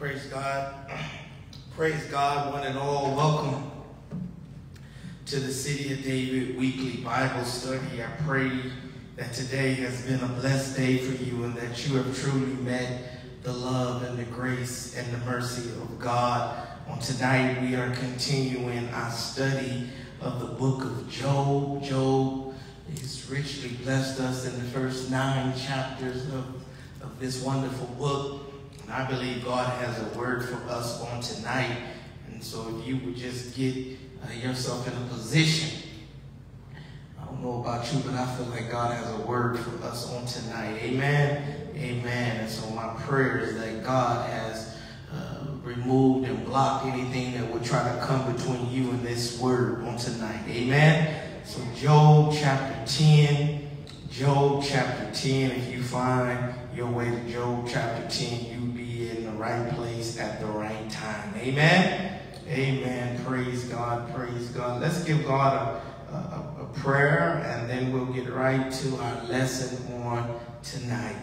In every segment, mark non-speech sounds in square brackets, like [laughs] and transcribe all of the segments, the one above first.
Praise God. Praise God, one and all. Welcome to the City of David weekly Bible study. I pray that today has been a blessed day for you and that you have truly met the love and the grace and the mercy of God. On tonight, we are continuing our study of the book of Job. Job has richly blessed us in the first nine chapters of, of this wonderful book. And I believe God has a word for us on tonight. And so if you would just get uh, yourself in a position, I don't know about you, but I feel like God has a word for us on tonight. Amen. Amen. And so my prayer is that God has uh, removed and blocked anything that would try to come between you and this word on tonight. Amen. So Job chapter 10. Job chapter 10. If you find your way to Job chapter 10, you right place at the right time. Amen. Amen. Praise God. Praise God. Let's give God a, a, a prayer and then we'll get right to our lesson on tonight.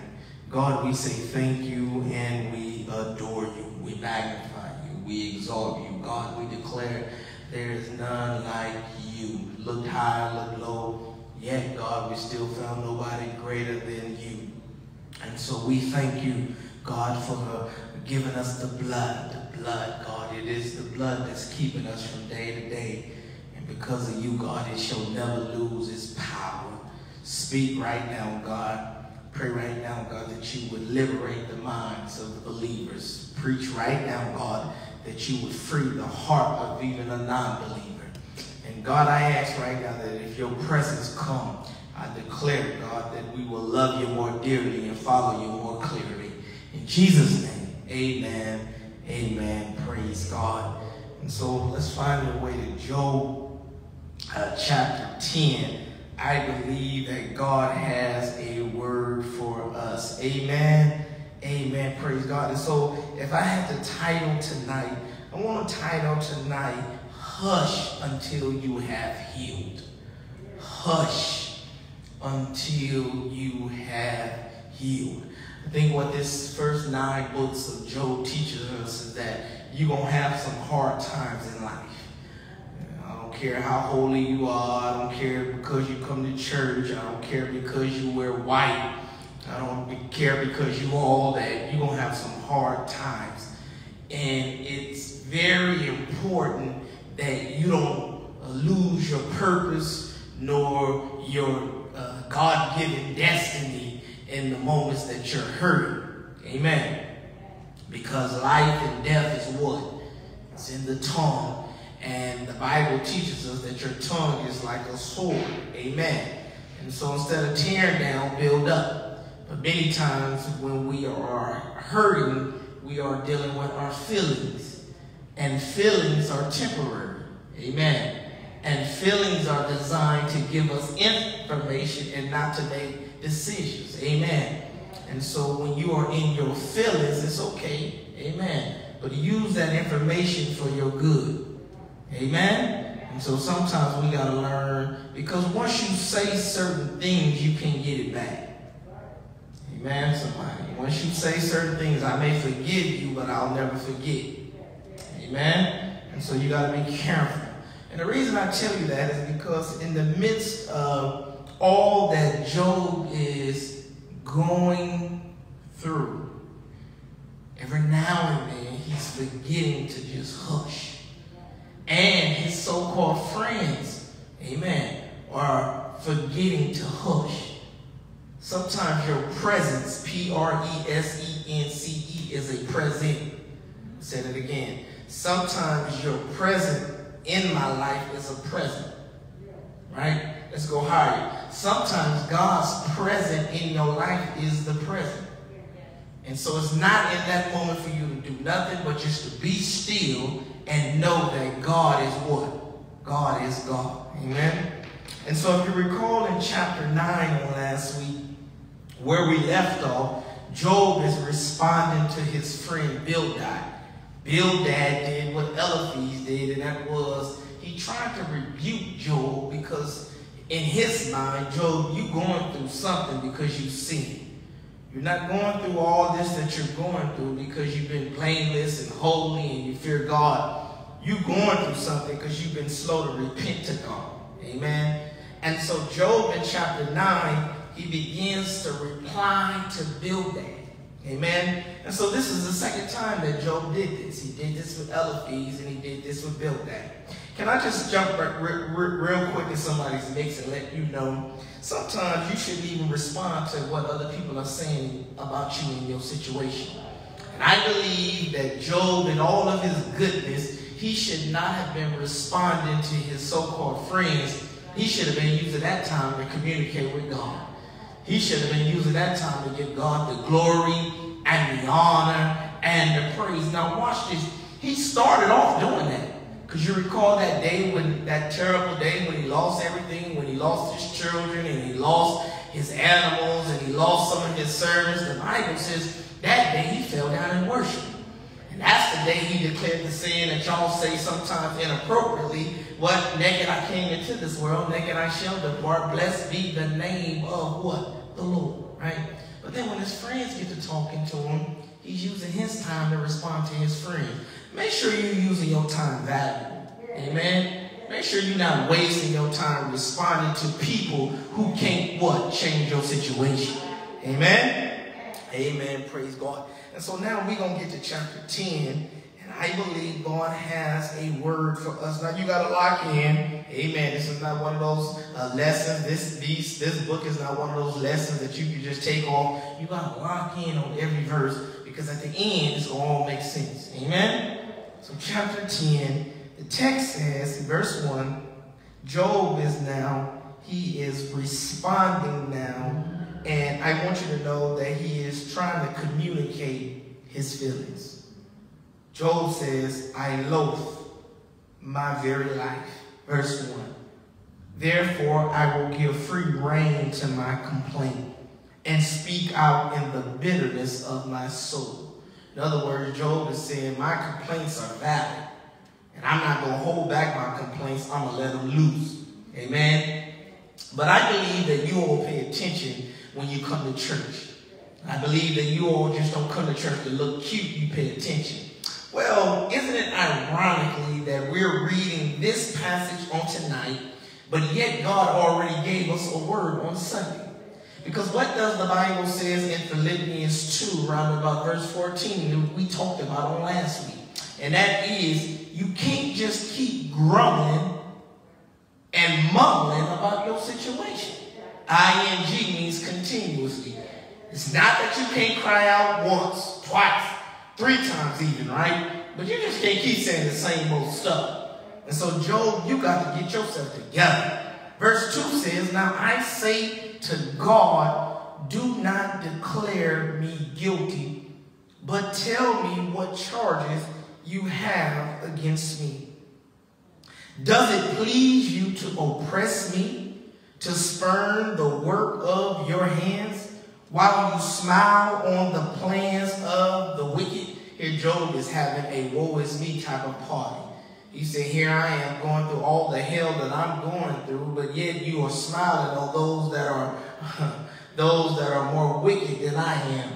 God, we say thank you and we adore you. We magnify you. We exalt you. God, we declare there is none like you. Looked high, looked low, yet, God, we still found nobody greater than you. And so we thank you, God, for giving us the blood. The blood, God. It is the blood that's keeping us from day to day. And because of you, God, it shall never lose its power. Speak right now, God Pray right now, God, that you would liberate the minds of the believers. Preach right now, God, that you would free the heart of even a non-believer. And God, I ask right now that if your presence come, I declare, God, that we will love you more dearly and follow you more clearly. In Jesus' name, amen, amen, praise God. And so let's find a way to Job uh, chapter 10. I believe that God has a word for us. Amen. Amen. Praise God. And so if I had to title tonight, I want to title tonight, Hush Until You Have Healed. Hush until you have healed. I think what this first nine books of Job teaches us is that you're going to have some hard times in life I don't care how holy you are. I don't care because you come to church. I don't care because you wear white. I don't care because you all that. You're going to have some hard times. And it's very important that you don't lose your purpose nor your uh, God-given destiny in the moments that you're hurting. Amen. Because life and death is what? It's in the tongue. And the Bible teaches us that your tongue is like a sword. Amen. And so instead of tearing down, build up. But many times when we are hurting, we are dealing with our feelings. And feelings are temporary. Amen. And feelings are designed to give us information and not to make decisions. Amen. And so when you are in your feelings, it's okay. Amen. But use that information for your good. Amen? And so sometimes we got to learn, because once you say certain things, you can get it back. Amen, somebody. Once you say certain things, I may forgive you, but I'll never forget. Amen? And so you got to be careful. And the reason I tell you that is because in the midst of all that Job is going through, every now and then he's forgetting to just hush and his so-called friends, amen, are forgetting to hush. Sometimes your presence, P-R-E-S-E-N-C-E, is a present. Said it again. Sometimes your present in my life is a present. Right? Let's go higher. Sometimes God's present in your life is the present. And so it's not in that moment for you to do nothing but just to be still and know that God is what? God is God. Amen? And so if you recall in chapter 9 on last week, where we left off, Job is responding to his friend Bildad. Bildad did what Eliphaz did, and that was tried to rebuke Job because in his mind, Job, you're going through something because you sin. You're not going through all this that you're going through because you've been blameless and holy and you fear God. You're going through something because you've been slow to repent to God. Amen. And so Job in chapter 9, he begins to reply to Bildad. Amen. And so this is the second time that Job did this. He did this with Eliphaz and he did this with Bildad. Can I just jump real quick in somebody's mix and let you know sometimes you shouldn't even respond to what other people are saying about you in your situation. And I believe that Job, in all of his goodness, he should not have been responding to his so-called friends. He should have been using that time to communicate with God. He should have been using that time to give God the glory and the honor and the praise. Now watch this. He started off doing that. Because you recall that day when, that terrible day when he lost everything, when he lost his children and he lost his animals and he lost some of his servants. The Bible says that day he fell down in worship. And that's the day he declared the sin that y'all say sometimes inappropriately. What? Naked I came into this world, naked I shall depart. Blessed be the name of what? The Lord, right? But then when his friends get to talking to him, he's using his time to respond to his friends. Make sure you're using your time valuable. Amen. Make sure you're not wasting your time responding to people who can't what? Change your situation. Amen. Amen. Praise God. And so now we're going to get to chapter 10. And I believe God has a word for us. Now you got to lock in. Amen. This is not one of those uh, lessons. This, these, this book is not one of those lessons that you can just take off. You got to lock in on every verse because at the end, it's all make sense. Amen. So chapter 10, the text says verse 1, Job is now, he is responding now, and I want you to know that he is trying to communicate his feelings. Job says, I loathe my very life. Verse 1. Therefore, I will give free rein to my complaint and speak out in the bitterness of my soul. In other words, Job is saying, my complaints are valid. And I'm not going to hold back my complaints. I'm going to let them loose. Amen? But I believe that you all pay attention when you come to church. I believe that you all just don't come to church to look cute. You pay attention. Well, isn't it ironically that we're reading this passage on tonight, but yet God already gave us a word on Sunday? Because what does the Bible says in Philippians 2, around about verse 14, we talked about on last week? And that is, you can't just keep grumbling and mumbling about your situation. ING means continuously. It's not that you can't cry out once, twice, three times even, right? But you just can't keep saying the same old stuff. And so, Job, you got to get yourself together. Verse 2 says, Now I say to God, do not declare me guilty, but tell me what charges you have against me. Does it please you to oppress me, to spurn the work of your hands, while you smile on the plans of the wicked? Here Job is having a woe is me type of party. He said, here I am going through all the hell that I'm going through, but yet you are smiling on those that are [laughs] those that are more wicked than I am.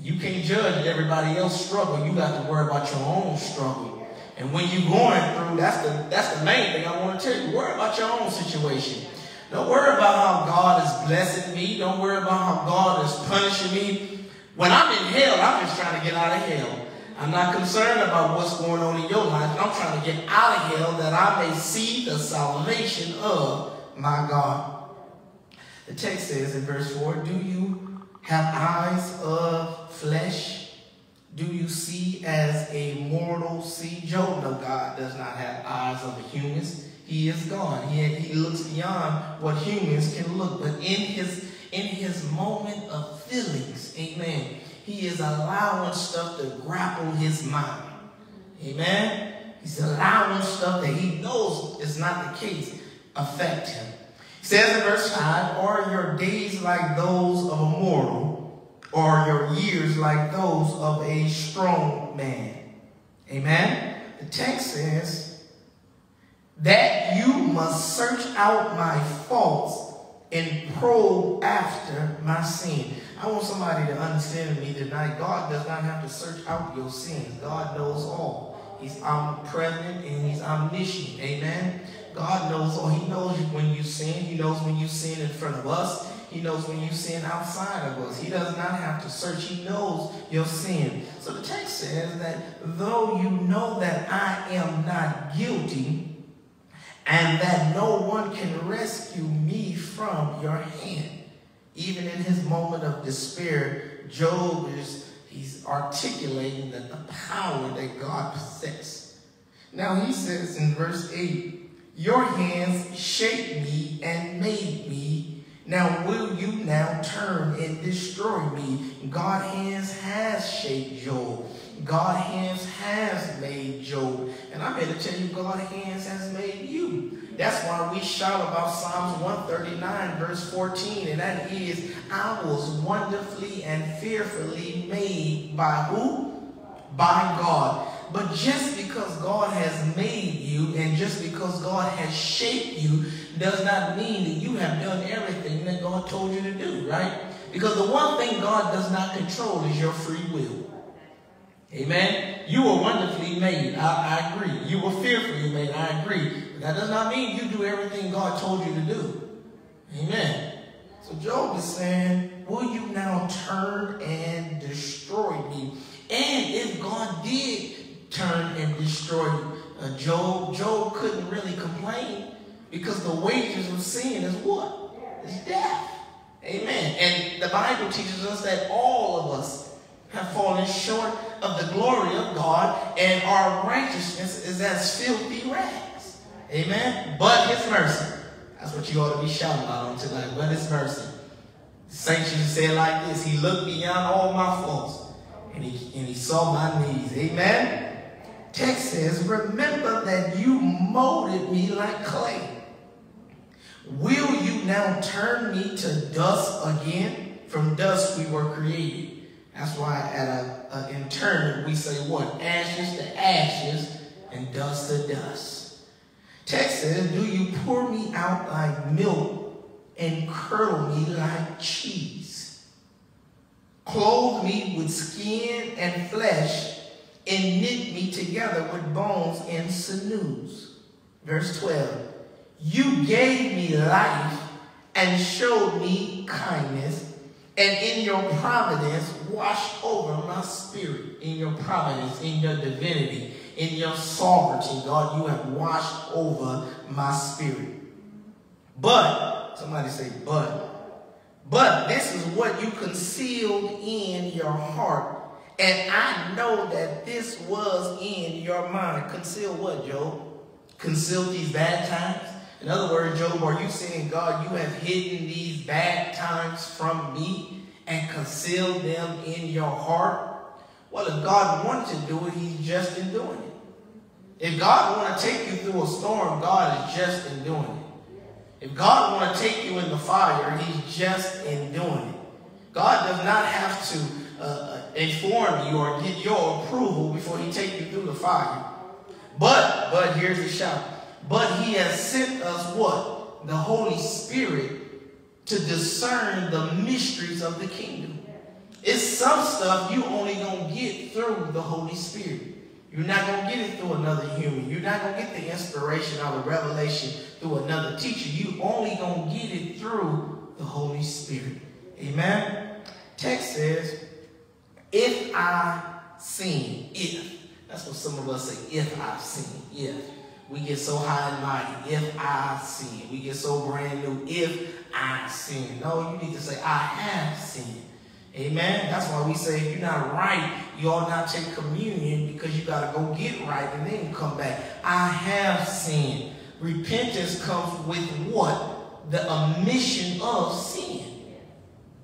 You can't judge everybody else struggle. You got to worry about your own struggle. And when you're going through, that's the that's the main thing I want to tell you. Worry about your own situation. Don't worry about how God is blessing me. Don't worry about how God is punishing me. When I'm in hell, I'm just trying to get out of hell. I'm not concerned about what's going on in your life. I'm trying to get out of hell that I may see the salvation of my God. The text says in verse 4, Do you have eyes of flesh? Do you see as a mortal see? Job, no, God does not have eyes of a human. He is God. He, he looks beyond what humans can look. But in his, in his moment of feelings, amen, he is allowing stuff to grapple his mind. Amen? He's allowing stuff that he knows is not the case affect him. He says in verse 5, Are your days like those of a mortal, or your years like those of a strong man? Amen? The text says, That you must search out my faults and probe after my sin. I want somebody to understand me tonight. God does not have to search out your sins. God knows all. He's omnipresent and he's omniscient. Amen. God knows all. He knows when you sin. He knows when you sin in front of us. He knows when you sin outside of us. He does not have to search. He knows your sin. So the text says that though you know that I am not guilty and that no one can rescue me from your hand, even in his moment of despair, Job is he's articulating the, the power that God possesses. Now he says in verse 8, Your hands shaped me and made me now will you now turn and destroy me? God hands has shaped Job. God hands has made Job. And I'm here to tell you God hands has made you. That's why we shout about Psalms 139 verse 14. And that is, I was wonderfully and fearfully made by who? By God. But just because God has made you and just because God has shaped you does not mean that you have done everything that God told you to do, right? Because the one thing God does not control is your free will. Amen. You were wonderfully made. I, I agree. You were fearfully made. I agree. That does not mean you do everything God told you to do. Amen. So Job is saying, will you now turn and destroy me? And if God did turn and destroy uh, Job, Job couldn't really complain because the wages of sin is what? Is death. Amen. And the Bible teaches us that all of us have fallen short of the glory of God, and our righteousness is as filthy rags. Amen. But his mercy. That's what you ought to be shouting about on tonight. But his mercy. Saints to say like this. He looked beyond all my faults and he, and he saw my needs. Amen. Text says, remember that you molded me like clay. Will you now turn me to dust again? From dust we were created. That's why at a, a we say what? Ashes to ashes and dust to dust. Text says, do you pour me out like milk and curdle me like cheese? Clothe me with skin and flesh and knit me together with bones and sinews. Verse 12. You gave me life and showed me kindness, and in your providence washed over my spirit. In your providence, in your divinity, in your sovereignty, God, you have washed over my spirit. But, somebody say, but. But this is what you concealed in your heart. And I know that this was in your mind. Conceal what, Job? Conceal these bad times? In other words, Job, are you saying, God, you have hidden these bad times from me and concealed them in your heart? Well, if God wanted to do it, he's just in doing it. If God want to take you through a storm, God is just in doing it. If God want to take you in the fire, he's just in doing it. God does not have to uh, uh inform you or get your approval before he take you through the fire. But, but here's the shout. But he has sent us what? The Holy Spirit to discern the mysteries of the kingdom. It's some stuff you only to get through the Holy Spirit. You're not to get it through another human. You're not to get the inspiration or the revelation through another teacher. You only to get it through the Holy Spirit. Amen? Text says, if I sin, if. That's what some of us say, if I sin, if. We get so high and mighty. If I sin. We get so brand new. If I sin. No, you need to say, I have sinned. Amen. That's why we say if you're not right, you ought not take communion because you got to go get right and then come back. I have sinned. Repentance comes with what? The omission of sin.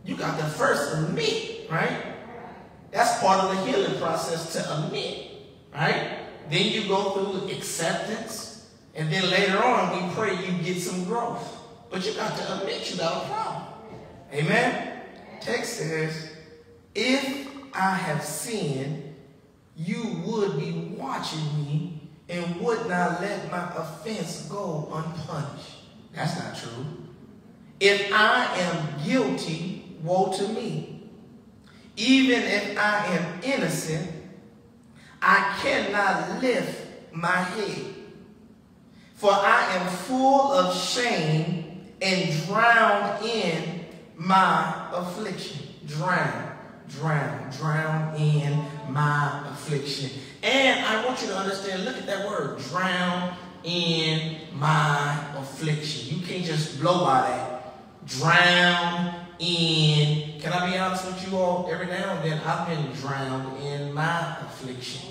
You got to first admit, right? That's part of the healing process to admit, right? Then you go through acceptance. And then later on, we pray you get some growth. But you got to admit you got a problem. Amen? Text says, if I have sinned, you would be watching me and would not let my offense go unpunished. That's not true. If I am guilty, woe to me. Even if I am innocent, I cannot lift my head. For I am full of shame and drowned in my affliction. Drown, drown, drown in my affliction. And I want you to understand, look at that word, drown in my affliction. You can't just blow by that. Drown in. Can I be honest with you all? Every now and then I've been drowned in my affliction.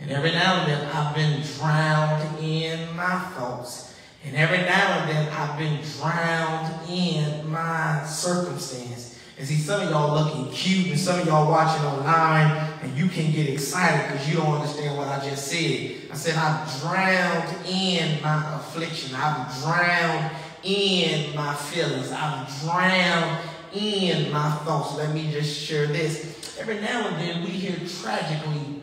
And every now and then I've been drowned in my thoughts. And every now and then I've been drowned in my circumstance. And see, some of y'all looking cute and some of y'all watching online and you can get excited because you don't understand what I just said. I said, I've drowned in my affliction. I've drowned in my feelings. I've drowned in my thoughts. Let me just share this. Every now and then we hear tragically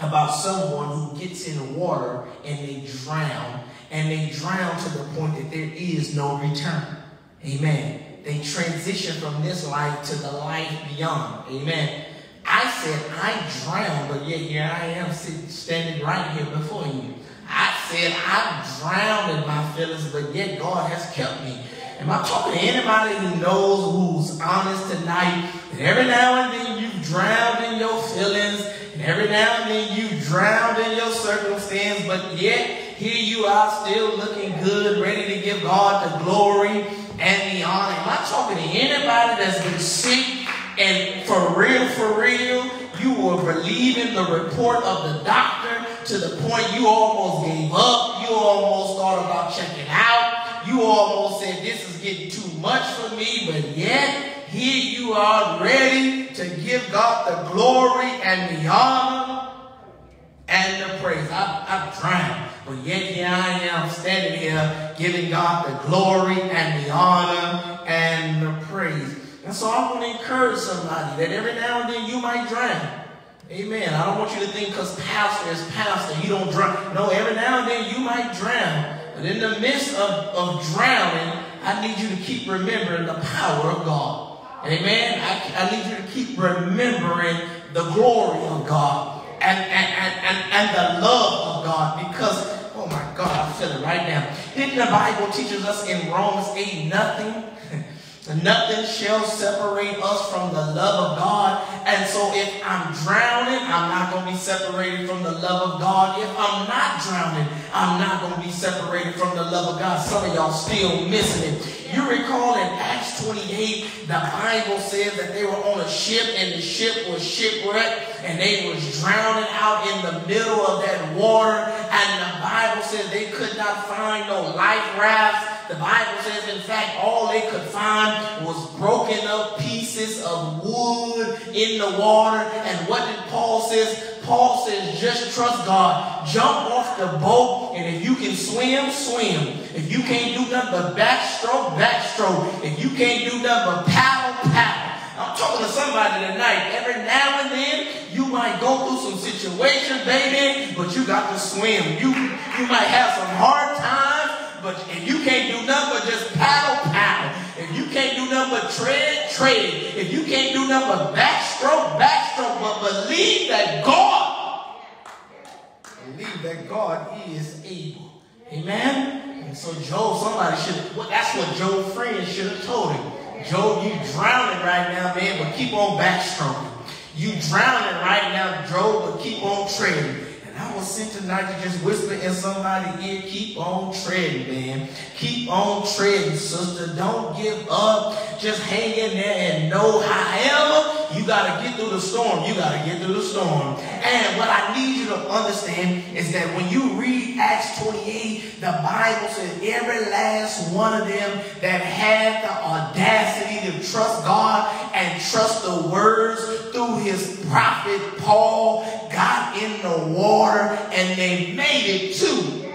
about someone who gets in the water and they drown. And they drown to the point that there is no return. Amen. They transition from this life to the life beyond. Amen. I said, I drowned, but yet here I am sitting, standing right here before you. I said, I drowned in my feelings, but yet God has kept me. Am I talking to anybody who knows who's honest tonight? And every now and then you've drowned in your feelings, and every now and then you've drowned in your circumstance, but yet here you are still looking good, ready to give God the glory and the honor. Am I talking to anybody that's been sick and for real, for real, you were believing the report of the doctor to the point you almost gave up. You almost thought about checking out. You almost said, this is getting too much for me, but yet here you are ready to give God the glory and the honor and the praise. I've, I've drowned, but yet here I am standing here giving God the glory and the honor and the praise. And so I want to encourage somebody that every now and then you might drown. Amen. I don't want you to think because pastor is pastor, you don't drown. No, every now and then you might drown. But in the midst of, of drowning, I need you to keep remembering the power of God. Amen. I, I need you to keep remembering the glory of God and, and, and, and, and the love of God because, my God, I feel it right now. Didn't the Bible teaches us in Romans 8 nothing? [laughs] Nothing shall separate us from the love of God. And so if I'm drowning, I'm not going to be separated from the love of God. If I'm not drowning, I'm not going to be separated from the love of God. Some of y'all still missing it. You recall in Acts 28, the Bible says that they were on a ship and the ship was shipwrecked and they was drowning out in the middle of that water. And the Bible says they could not find no life rafts. The Bible says, in fact, all they could find was broken up pieces of wood in the water. And what did Paul says? Paul says, just trust God. Jump off the boat, and if you can swim, swim. If you can't do nothing but backstroke, backstroke. If you can't do nothing but paddle, paddle. I'm talking to somebody tonight. Every now and then, you might go through some situations, baby, but you got to swim. You, you might have some hard times, but if you can't do nothing but just paddle, paddle. If you can't do nothing but tread, tread. If you can't do nothing but backstroke, backstroke, but believe that God, believe that God is able. Amen? And so Job, somebody should, well, that's what Job's friends should have told him. Job, you drowning right now, man, but keep on backstroking. You drowning right now, Job, but keep on treading. I was sent tonight to just whisper in somebody's ear, keep on treading, man. Keep on treading, sister. Don't give up. Just hang in there and know however you got to get through the storm. You got to get through the storm. And what I need you to understand is that when you read Acts 28, the Bible says every last one of them that had the audacity to trust God and trust the words through his prophet Paul got in the water and they made it to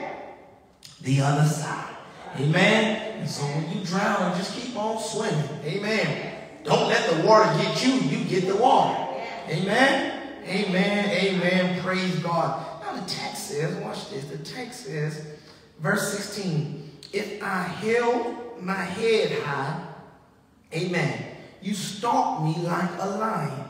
the other side. Amen. And so when you drown, just keep on swimming. Amen. Don't let the water get you. You get the water. Amen. Amen. Amen. Praise God. Now the text says, watch this. The text says, verse 16, if I held my head high Amen. You stalk me like a lion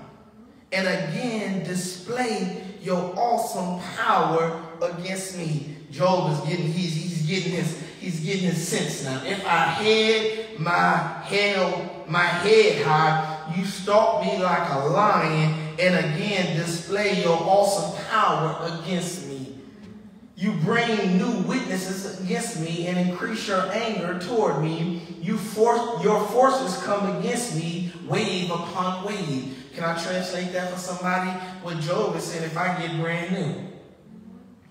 and again display your awesome power against me. Job is getting, he's, he's getting his, he's getting his sense now. If I had my held my head high, you stalk me like a lion and again display your awesome power against me. You bring new witnesses against me and increase your anger toward me. You force your forces come against me, wave upon wave. Can I translate that for somebody? What Job is saying, if I get brand new,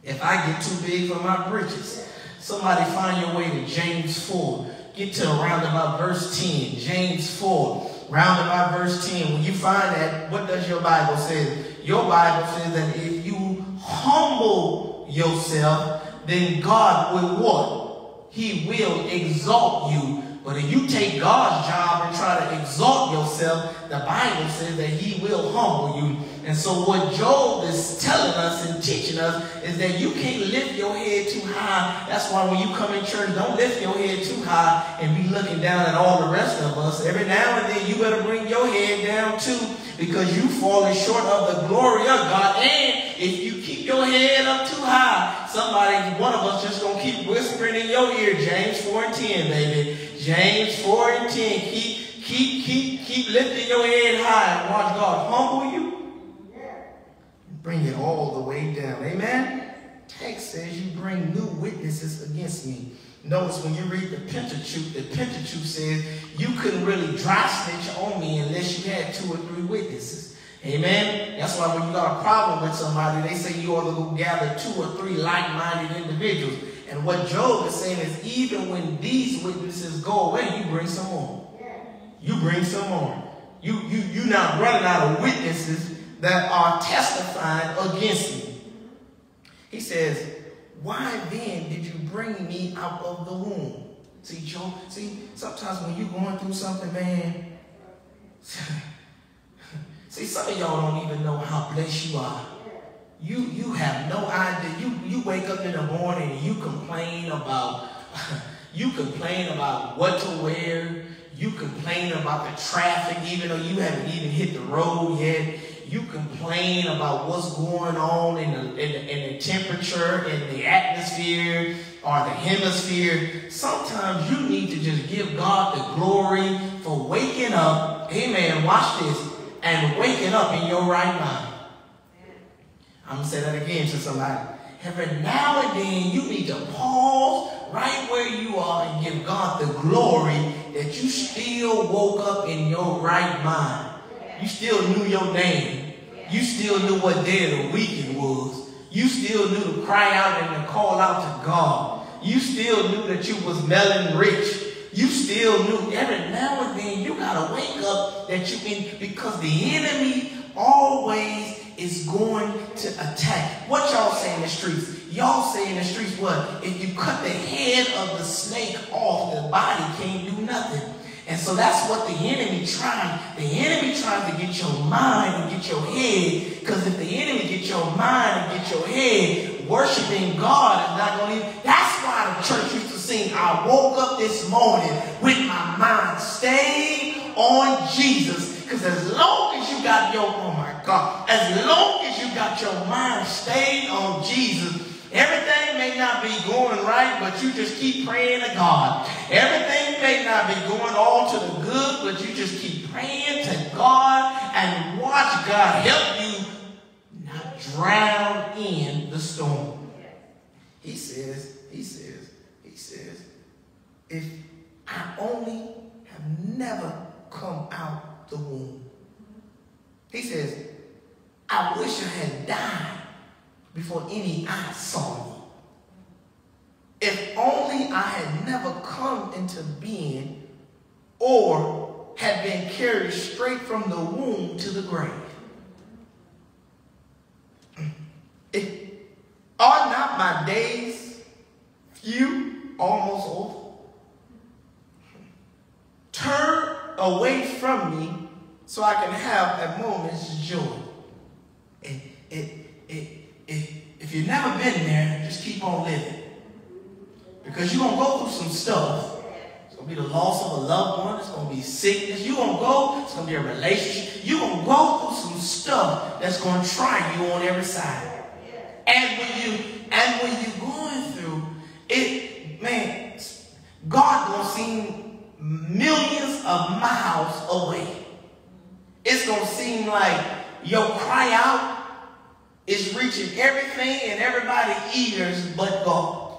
if I get too big for my britches, somebody find your way to James 4. Get to around about verse 10. James 4, round about verse 10. When you find that, what does your Bible say? Your Bible says that if you humble yourself, then God will what? He will exalt you but if you take God's job and try yourself, the Bible says that he will humble you. And so what Job is telling us and teaching us is that you can't lift your head too high. That's why when you come in church, don't lift your head too high and be looking down at all the rest of us. Every now and then you better bring your head down too because you falling short of the glory of God. And if you keep your head up too high, somebody, one of us just going to keep whispering in your ear, James 4 and 10, baby. James 4 and 10. Keep, keep, keep, keep lifting your head high and watch God humble you. Bring it all the way down. Amen? Text says you bring new witnesses against me. Notice when you read the Pentateuch, the Pentateuch says you couldn't really dry snitch on me unless you had two or three witnesses. Amen? That's why when you got a problem with somebody, they say you ought to go gather two or three like-minded individuals. And what Job is saying is even when these witnesses go away, you bring some more. You bring some more. You, you, you're not running out of witnesses that are testifying against me. He says, why then did you bring me out of the womb? See, Joe, see, sometimes when you're going through something, man, [laughs] see, some of y'all don't even know how blessed you are. You you have no idea. You you wake up in the morning and you complain about [laughs] you complain about what to wear. You complain about the traffic, even though you haven't even hit the road yet you complain about what's going on in the, in the, in the temperature, in the atmosphere, or the hemisphere. Sometimes you need to just give God the glory for waking up, amen, watch this, and waking up in your right mind. I'm going to say that again to somebody. Every now and then you need to pause right where you are and give God the glory still woke up in your right mind. You still knew your name. You still knew what day of the week it was. You still knew to cry out and to call out to God. You still knew that you was melon rich. You still knew every now and then you gotta wake up that you in because the enemy always is going to attack. What y'all say in the streets? Y'all say in the streets what? If you cut the head of the snake off, the body can't do nothing. And so that's what the enemy trying. The enemy trying to get your mind and get your head. Because if the enemy get your mind and get your head, worshiping God is not going to. That's why the church used to sing, I woke up this morning with my mind stayed on Jesus. Because as long as you got your, oh my God, as long as you got your mind stayed on Jesus, Everything may not be going right, but you just keep praying to God. Everything may not be going all to the good, but you just keep praying to God and watch God help you not drown in the storm. He says, he says, he says, if I only have never come out the womb. He says, I wish I had died before any eye saw me. If only I had never come into being or had been carried straight from the womb to the grave. Mm. If, are not my days few, almost over? Turn away from me so I can have a moment's joy. It, it, it, been there, just keep on living. Because you're going to go through some stuff. It's gonna be the loss of a loved one. It's gonna be sickness. You're gonna go. It's gonna be a relationship. You're gonna go through some stuff that's gonna try you on every side. And when you and when you're going through it, man, God gonna seem millions of miles away. It's gonna seem like your cry out is reaching everything and everybody's ears but God.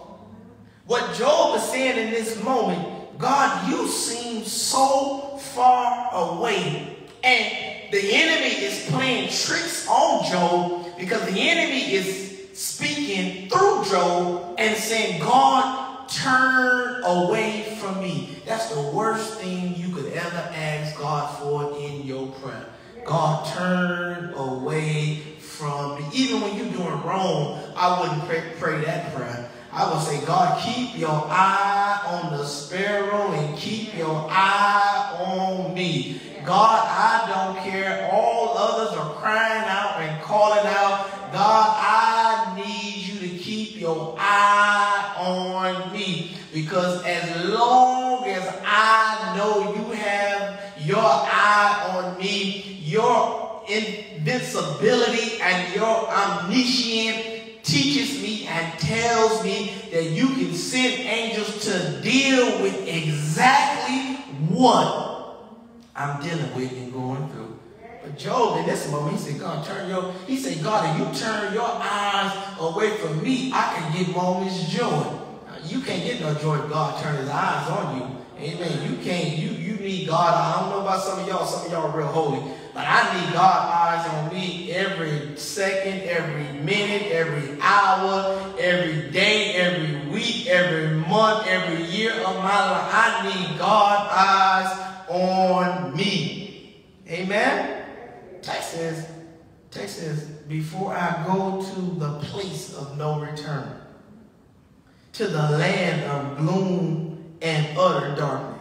What Job is saying in this moment, God, you seem so far away. And the enemy is playing tricks on Job because the enemy is speaking through Job and saying, God, turn away from me. That's the worst thing you could ever ask God for in your prayer. God, turn away from me. Even when you're doing wrong, I wouldn't pray, pray that prayer. I would say, God, keep your eye on the sparrow and keep your eye on me. God, I don't care. All others are crying out and calling out. God, I need you to keep your eye on me. Because as long as I know you have your eye on me, your invincibility and your omniscience teaches me and tells me that you can send angels to deal with exactly what I'm dealing with and going through. But Job, in this moment, he said, God, turn your, he said, God, if you turn your eyes away from me, I can get moment's joy. Now, you can't get no joy if God turn his eyes on you. Amen. You can't, you need God. I don't know about some of y'all, some of y'all are real holy. But I need God eyes on me every second, every minute, every hour, every day, every week, every month, every year of my life. I need God eyes on me. Amen? Text says, text says, before I go to the place of no return, to the land of gloom and utter darkness,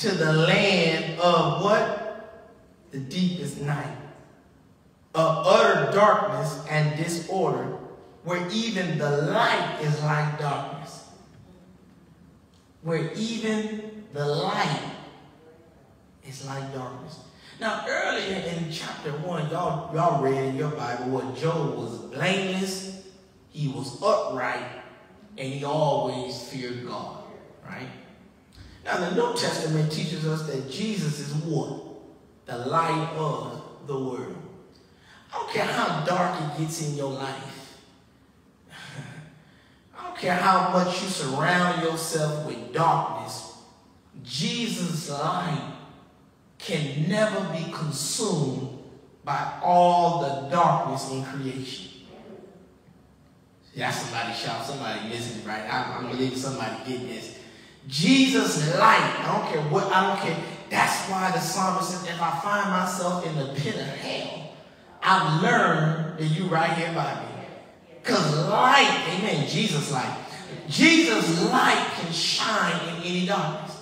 to the land of what? the deepest night, of utter darkness and disorder, where even the light is like darkness. Where even the light is like darkness. Now, earlier in chapter 1, y'all, y'all read in your Bible what Job was blameless, he was upright, and he always feared God, right? Now, the New Testament teaches us that Jesus is what? the light of the world. I don't care how dark it gets in your life. [laughs] I don't care how much you surround yourself with darkness. Jesus' light can never be consumed by all the darkness in creation. Yeah, somebody shout, somebody missing it, right? I'm, I'm believing somebody getting this. Jesus' light, I don't care what, I don't care that's why the psalmist says, if I find myself in the pit of hell, I've learned that you right here by me. Because light, amen, Jesus light. Jesus light can shine in any darkness.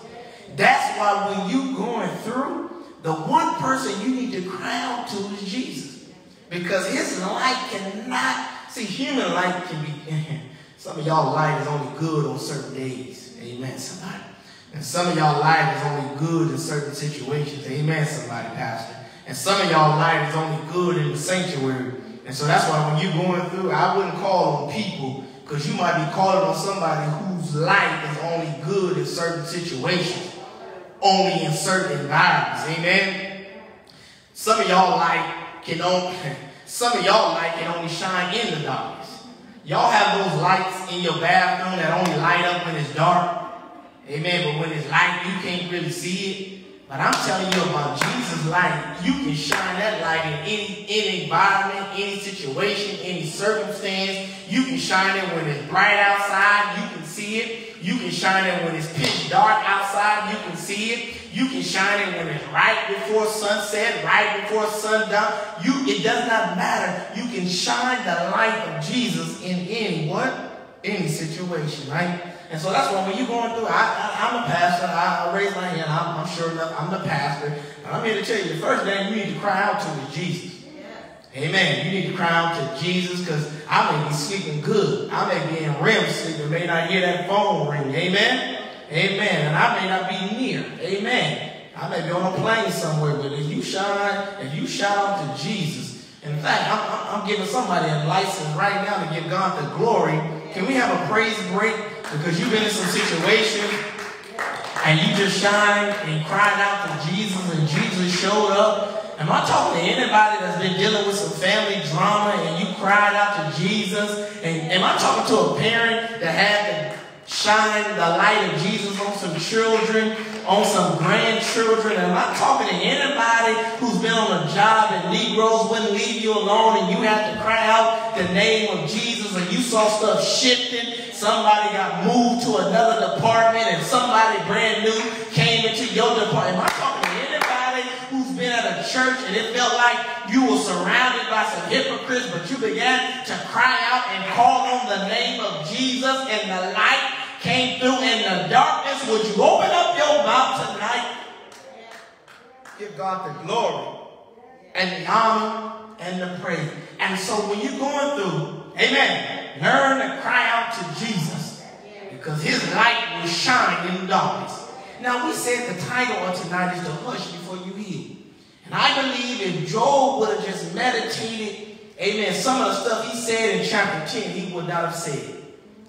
That's why when you going through, the one person you need to cry out to is Jesus. Because his light cannot, see, human light can be, some of y'all light is only good on certain days. Amen, somebody. And some of y'all life is only good in certain situations. Amen, somebody, Pastor. And some of y'all life is only good in the sanctuary. And so that's why when you're going through, I wouldn't call on people because you might be calling on somebody whose life is only good in certain situations, only in certain environments. Amen. Some of y'all light can only, [laughs] some of y'all light can only shine in the darkness. Y'all have those lights in your bathroom that only light up when it's dark. Amen. But when it's light, you can't really see it. But I'm telling you about Jesus' light. You can shine that light in any, any environment, any situation, any circumstance. You can shine it when it's bright outside. You can see it. You can shine it when it's pitch dark outside. You can see it. You can shine it when it's right before sunset, right before sundown. You, it does not matter. You can shine the light of Jesus in any what? Any situation, right? And so that's why when you're going through, I, am a pastor, I, I raise my hand, I'm, I'm sure enough, I'm the pastor. And I'm here to tell you, the first thing you need to cry out to is Jesus. Yeah. Amen. You need to cry out to Jesus because I may be sleeping good. I may be in REM sleep and may not hear that phone ring. Amen. Amen. And I may not be near. Amen. I may be on a plane somewhere, but if you shine, if you shout out to Jesus, in fact, I'm, I'm, giving somebody a license right now to give God the glory. Can we have a praise break? Because you've been in some situations and you just shined and cried out to Jesus and Jesus showed up. Am I talking to anybody that's been dealing with some family drama and you cried out to Jesus? And am I talking to a parent that had shine the light of Jesus on some children, on some grandchildren? Am I talking to anybody who's been on a job and Negroes wouldn't leave you alone and you had to cry out the name of Jesus and you saw stuff shifting? Somebody got moved to another department and somebody brand new came into your department. Am I talking to anybody who's been at a church and it felt like you were surrounded by some hypocrites, but you began to cry out and call on the name of Jesus and the light came through in the darkness? Would you open up your mouth tonight? Give God the glory and the honor and the praise. And so when you're going through, amen, Learn to cry out to Jesus because his light will shine in the darkness. Now, we said the title of tonight is The Hush Before You Heal. And I believe if Job would have just meditated, amen, some of the stuff he said in chapter 10, he would not have said.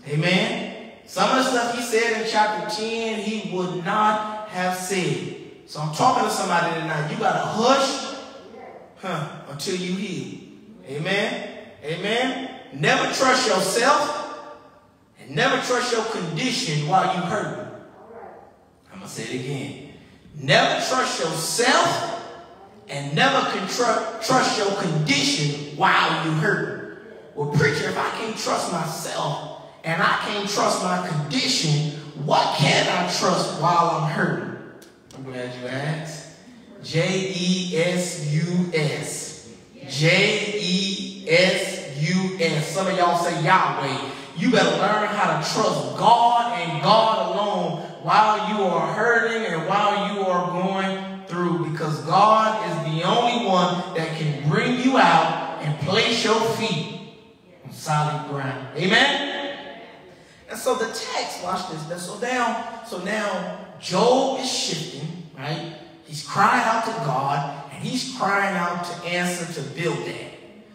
Amen. Some of the stuff he said in chapter 10, he would not have said. So I'm talking to somebody tonight. You got to hush huh, until you heal. Amen. Amen. Never trust yourself and never trust your condition while you hurt. I'm going to say it again. Never trust yourself and never tr- trust your condition while you hurt. Well, preacher, if I can't trust myself and I can't trust my condition, what can I trust while I'm hurting? I'm glad you asked. J E S U S. J E S you and some of y'all say Yahweh. You better learn how to trust God and God alone while you are hurting and while you are going through because God is the only one that can bring you out and place your feet on solid ground. Amen? And so the text, watch this. So now, so now Job is shifting, right? He's crying out to God and he's crying out to answer to Bildad.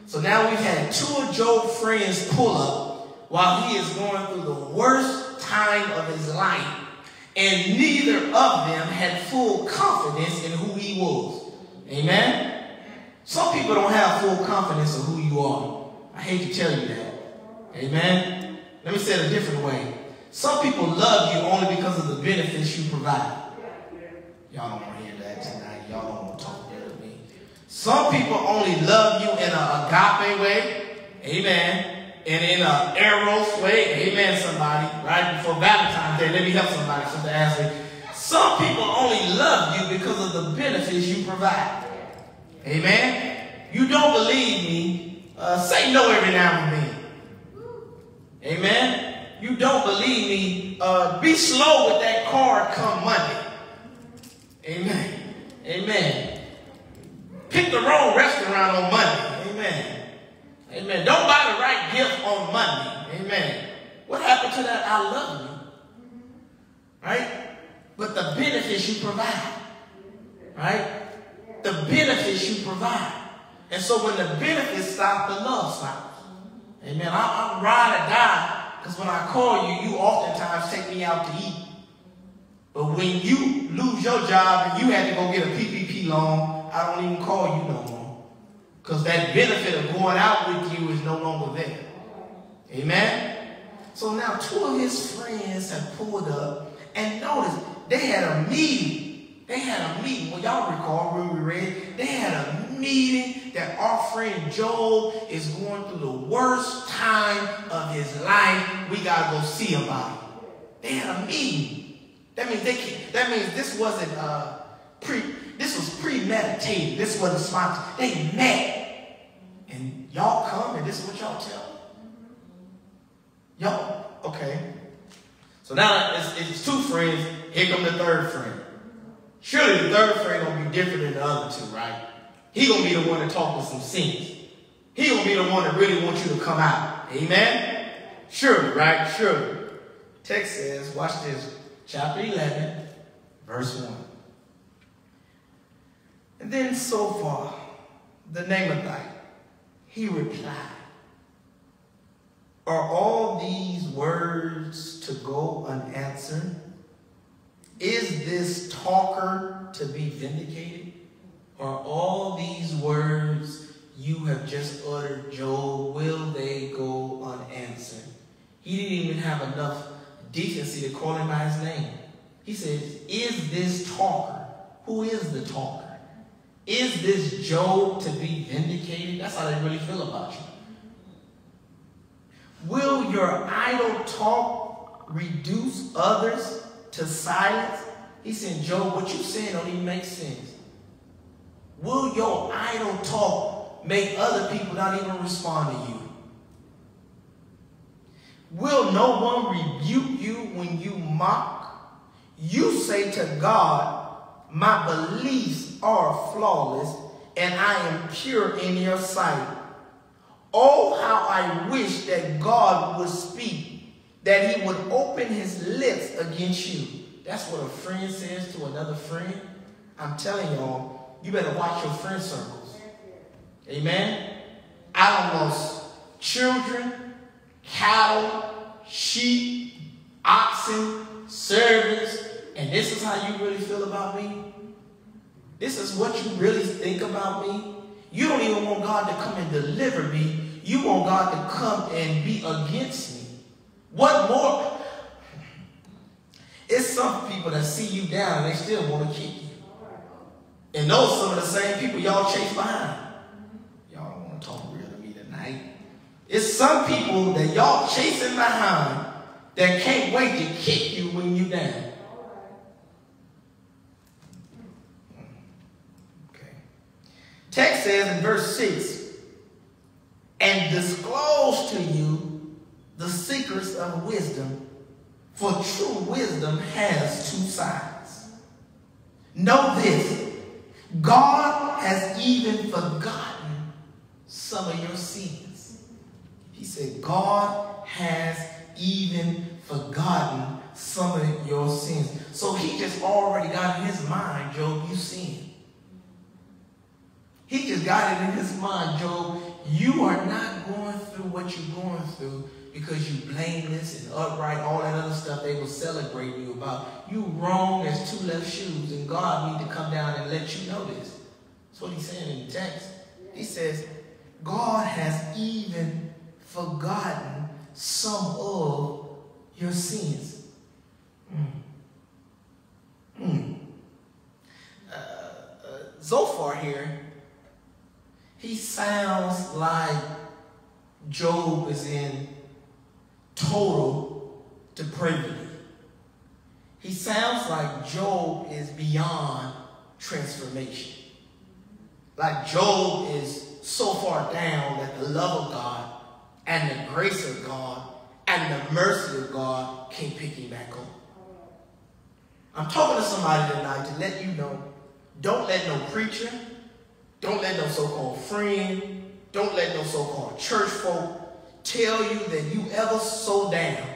So now we've had two of Job's friends pull up while he is going through the worst time of his life. And neither of them had full confidence in who he was. Amen? Some people don't have full confidence of who you are. I hate to tell you that. Amen? Let me say it a different way. Some people love you only because of the benefits you provide. Y'all don't want to hear that tonight. Y'all don't want to talk to me. some people only love you in an agape way, amen, and in an eros way, amen, somebody, right? Before Valentine's Day, let me help somebody, Sister Ashley. Some people only love you because of the benefits you provide. Amen? You don't believe me, uh, say no every now and then. Amen? You don't believe me, uh, be slow with that card come Monday. Amen. Amen. Pick the wrong restaurant on Monday. Amen. Amen. Don't buy the right gift on Monday. Amen. What happened to that I love you? Right? But the benefits you provide. Right? The benefits you provide. And so when the benefits stop, the love stops. Amen. I, am ride or die because when I call you, you oftentimes take me out to eat. But when you lose your job and you had to go get a PPP loan I don't even call you no more. Because that benefit of going out with you is no longer there. Amen? So now two of his friends have pulled up and notice they had a meeting. They had a meeting. Well, y'all recall when we read, they had a that our friend Job is going through the worst time of his life. We gotta go see about it. They had a meeting. That means they can't. that means this wasn't uh, pre this was premeditated. This wasn't spontaneous. They met. And y'all come and this is what y'all tell Y'all, okay. So now it's, it's two friends. Here come the third friend. Surely the third friend gonna be different than the other two, right? He gonna be the one to talk with some sense. He gonna be the one that really wants you to come out. Amen? Surely, right? Surely. Text says, watch this. chapter 11, verse 1. And then Zophar, the Naamathite, he replied, Are all these words to go unanswered? Is this talker to be vindicated? Are all these words you have just uttered, Job, will they go unanswered? He didn't even have enough decency to call him by his name. He says, Is this talker? Who is the talker? Is this Job to be vindicated? That's how they really feel about you. Will your idle talk reduce others to silence? He said, Job, what you saying don't even make sense. Will your idle talk make other people not even respond to you? Will no one rebuke you when you mock? You say to God, My beliefs are flawless, and I am pure in your sight. Oh, how I wish that God would speak, that he would open his lips against you. That's what a friend says to another friend. I'm telling y'all, you better watch your friend circles. Amen? I don't lost children, cattle, sheep, oxen, servants, and this is how you really feel about me? This is what you really think about me? You don't even want God to come and deliver me. You want God to come and be against me. What more? [laughs] It's some people that see you down and they still want to kick you. And those are some of the same people y'all chase behind. Y'all don't want to talk real to me tonight. It's some people that y'all chasing behind that can't wait to kick you when you down. Okay. Text says in verse 6, and disclose to you the secrets of wisdom, for true wisdom has two sides. Know this, God has even forgotten some of your sins. He said, God has even forgotten some of your sins. So he just already got in his mind, Job, you sin. He just got it in his mind, Job, you are not going through what you're going through because you blameless and upright, all that other stuff they will celebrate you about. You wrong as two left shoes, and God need to come down and let you know this. That's what he's saying in the text. He says, God has even forgotten some of your sins. Mm. Mm. Uh, uh, Zophar here, he sounds like Job is in total depravity. He sounds like Job is beyond transformation. Like Job is so far down that the love of God and the grace of God and the mercy of God can't pick him back up. I'm talking to somebody tonight to let you know, don't let no preacher, don't let no so-called friend, don't let no so-called church folk tell you that you ever so down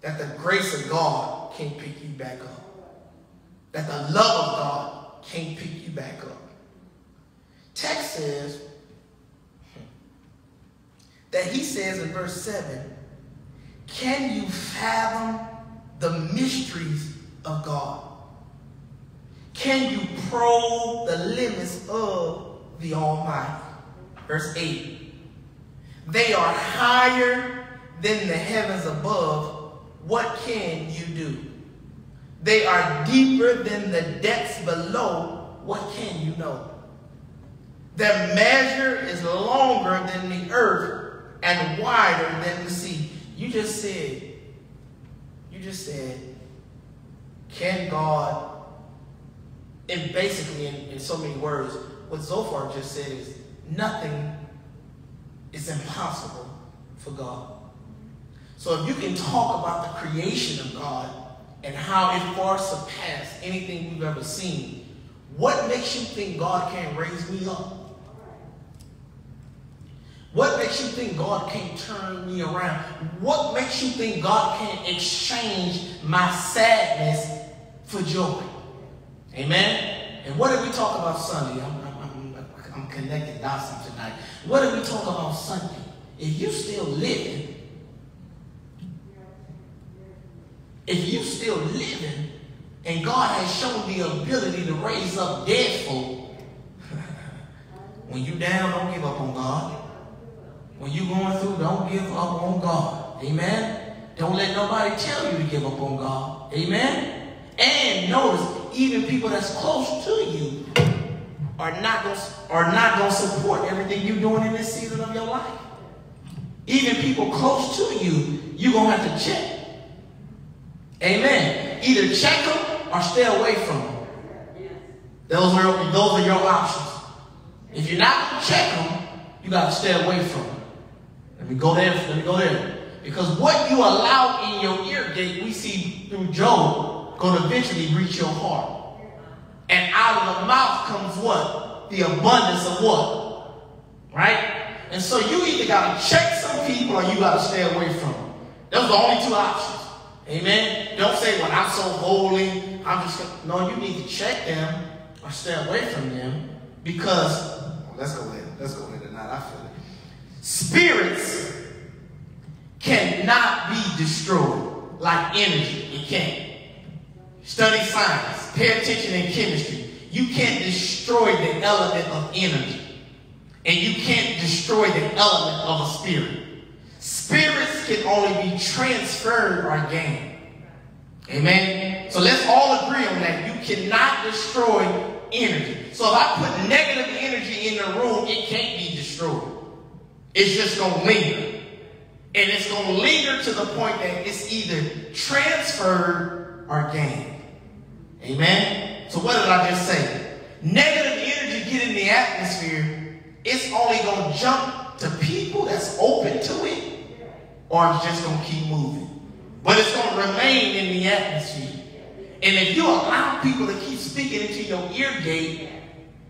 that the grace of God can't pick you back up. That the love of God can't pick you back up. Text says that he says in verse 7, can you fathom the mysteries of God? Can you probe the limits of the Almighty? Verse 8, they are higher than the heavens above. What can you do? They are deeper than the depths below. What can you know? Their measure is longer than the earth and wider than the sea. You just said, you just said, can God, and basically in, in so many words, what Zophar just said is nothing is impossible for God. So if you can talk about the creation of God and how it far surpassed anything we've ever seen, what makes you think God can't raise me up? What makes you think God can't turn me around? What makes you think God can't exchange my sadness for joy? Amen? And what did we talk about Sunday? I'm, I'm, I'm, I'm dots. What did we talk about Sunday? If you still living, if you still living, and God has shown the ability to raise up dead folk, [laughs] when you down, don't give up on God. When you going through, don't give up on God. Amen. Don't let nobody tell you to give up on God. Amen. And notice, even people that's close to you are not going are not going to support everything you're doing in this season of your life. Even people close to you, you're going to have to check. Amen. Either check them or stay away from them. Those are, those are your options. If you're not going to check them, you got to stay away from them. Let me go there. Let me go there. Because what you allow in your ear gate, we see through Job, going to eventually reach your heart. And out of the mouth comes what? The abundance of what? Right? And so you either got to check some people or you got to stay away from them. Those are the only two options. Amen? Don't say, well, I'm so holy. I'm just to. No, you need to check them or stay away from them because, oh, let's go ahead. Let's go ahead tonight. I feel it. Spirits cannot be destroyed like energy. It can't. Study science. Pay attention in chemistry. You can't destroy the element of energy. And you can't destroy the element of a spirit. Spirits can only be transferred or gained. Amen. So let's all agree on that. You cannot destroy energy. So if I put negative energy in the room, it can't be destroyed. It's just going to linger. And it's going to linger to the point that it's either transferred or gained. Amen? So what did I just say? Negative energy get in the atmosphere, it's only going to jump to people that's open to it, or it's just going to keep moving. But it's going to remain in the atmosphere. And if you allow people to keep speaking into your ear gate,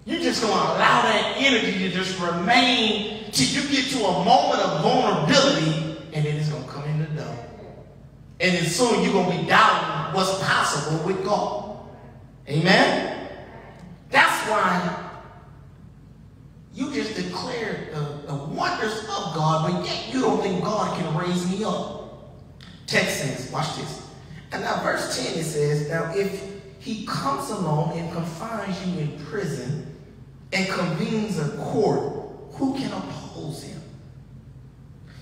you're just going to allow that energy to just remain till you get to a moment of vulnerability, and then it's going to come in the door. And then soon you're going to be doubting what's possible with God. Amen? That's why you just declared the, the wonders of God, but yet you don't think God can raise me up. Text says, watch this. And now verse 10 it says, Now if he comes along and confines you in prison and convenes a court, who can oppose him?